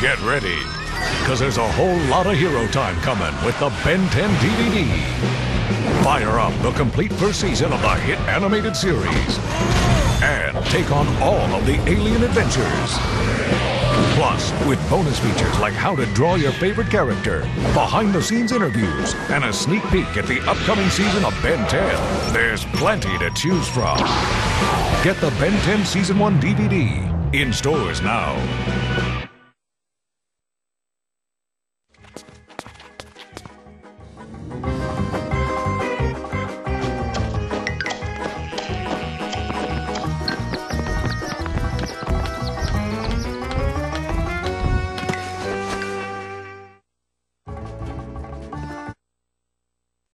Get ready, because there's a whole lot of hero time coming with the Ben 10 DVD. Fire up the complete first season of the hit animated series and take on all of the alien adventures. Plus, with bonus features like how to draw your favorite character, behind the scenes interviews, and a sneak peek at the upcoming season of Ben 10, there's plenty to choose from. Get the Ben 10 Season 1 DVD in stores now.